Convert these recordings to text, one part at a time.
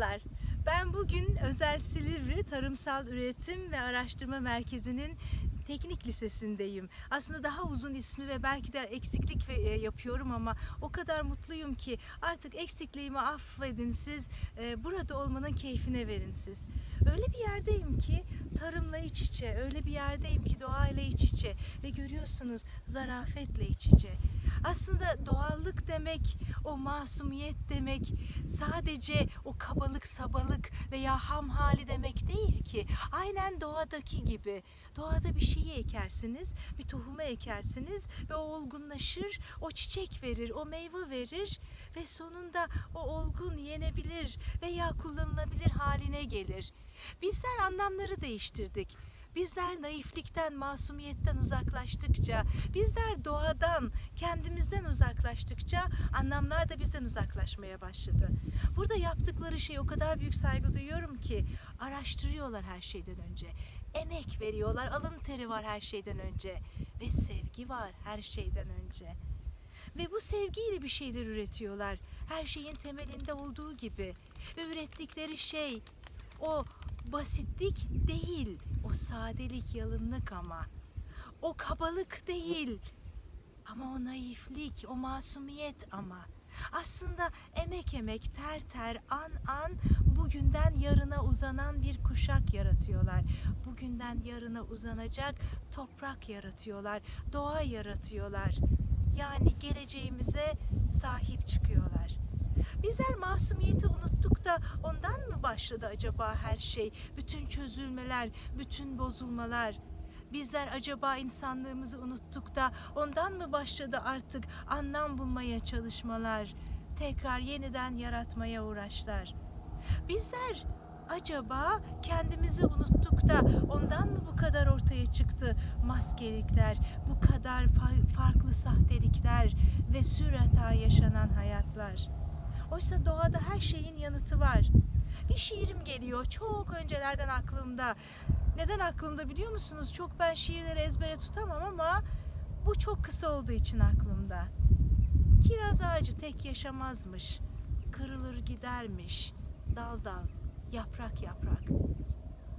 Merhabalar. Ben bugün Özel Silivri Tarımsal Üretim ve Araştırma Merkezi'nin Teknik Lisesi'ndeyim. Aslında daha uzun ismi ve belki de eksiklik e, yapıyorum ama o kadar mutluyum ki artık eksikliğimi affedin siz, e, burada olmanın keyfine verin siz. Öyle bir yerdeyim ki tarımla iç içe, öyle bir yerdeyim ki doğayla iç içe ve görüyorsunuz zarafetle iç içe. Aslında doğallık demek, o masumiyet demek sadece o kabalık, sabalık veya ham hali demek değil ki. Aynen doğadaki gibi. Doğada bir şeyi ekersiniz, bir tohumu ekersiniz ve o olgunlaşır, o çiçek verir, o meyve verir ve sonunda o olgun yenebilir veya kullanılabilir haline gelir. Bizler anlamları değiştirdik. Bizler naiflikten, masumiyetten uzaklaştıkça, bizler doğadan, kendimizden uzaklaştıkça anlamlar da bizden uzaklaşmaya başladı. Burada yaptıkları şey o kadar büyük saygı duyuyorum ki araştırıyorlar her şeyden önce. Emek veriyorlar, alın teri var her şeyden önce ve sevgi var her şeyden önce. Ve bu sevgiyle bir şeyler üretiyorlar. Her şeyin temelinde olduğu gibi. Ve ürettikleri şey o basitlik değil, o sadelik, yalınlık ama. O kabalık değil. Ama o naiflik, o masumiyet ama. Aslında emek emek, ter ter, an an bugünden yarına uzanan bir kuşak yaratıyorlar. Bugünden yarına uzanacak toprak yaratıyorlar, doğa yaratıyorlar. Yani geleceğimize sahip çıkıyorlar. Bizler masumiyeti mı başladı acaba her şey? Bütün çözülmeler, bütün bozulmalar. Bizler acaba insanlığımızı unuttuk da ondan mı başladı artık anlam bulmaya çalışmalar? Tekrar yeniden yaratmaya uğraşlar. Bizler acaba kendimizi unuttuk da ondan mı bu kadar ortaya çıktı maskelikler, bu kadar fa- farklı sahtelikler ve sürata yaşanan hayatlar? Oysa doğada her şeyin yanıtı var. Şiirim geliyor çok öncelerden aklımda. Neden aklımda biliyor musunuz? Çok ben şiirleri ezbere tutamam ama bu çok kısa olduğu için aklımda. Kiraz ağacı tek yaşamazmış. Kırılır gidermiş. Dal dal, yaprak yaprak.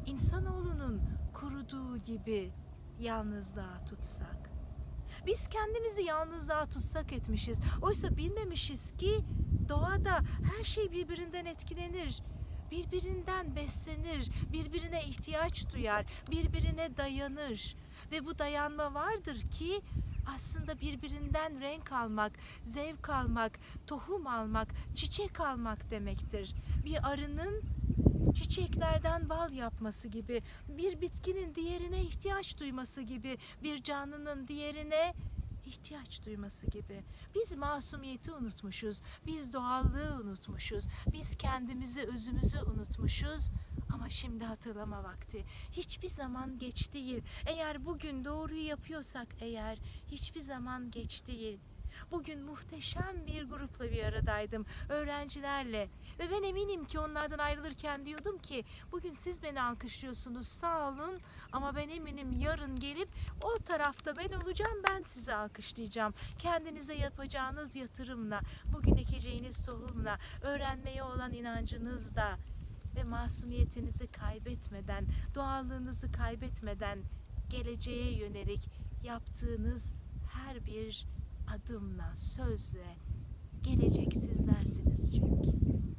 İnsanoğlunun kuruduğu gibi yalnızlığa tutsak. Biz kendimizi yalnızlığa tutsak etmişiz. Oysa bilmemişiz ki doğada her şey birbirinden etkilenir. Birbirinden beslenir, birbirine ihtiyaç duyar, birbirine dayanır. Ve bu dayanma vardır ki aslında birbirinden renk almak, zevk almak, tohum almak, çiçek almak demektir. Bir arının çiçeklerden bal yapması gibi, bir bitkinin diğerine ihtiyaç duyması gibi, bir canlının diğerine ihtiyaç duyması gibi. Biz masumiyeti unutmuşuz, biz doğallığı unutmuşuz, biz kendimizi, özümüzü unutmuşuz. Ama şimdi hatırlama vakti. Hiçbir zaman geç değil. Eğer bugün doğruyu yapıyorsak eğer hiçbir zaman geç değil. Bugün muhteşem bir grupla bir aradaydım. Öğrencilerle. Ve ben eminim ki onlardan ayrılırken diyordum ki bugün siz beni alkışlıyorsunuz sağ olun ama ben eminim yarın gelip o tarafta ben olacağım ben sizi alkışlayacağım. Kendinize yapacağınız yatırımla, bugün ekeceğiniz tohumla, öğrenmeye olan inancınızla ve masumiyetinizi kaybetmeden, doğallığınızı kaybetmeden geleceğe yönelik yaptığınız her bir adımla, sözle gelecek sizlersiniz çünkü.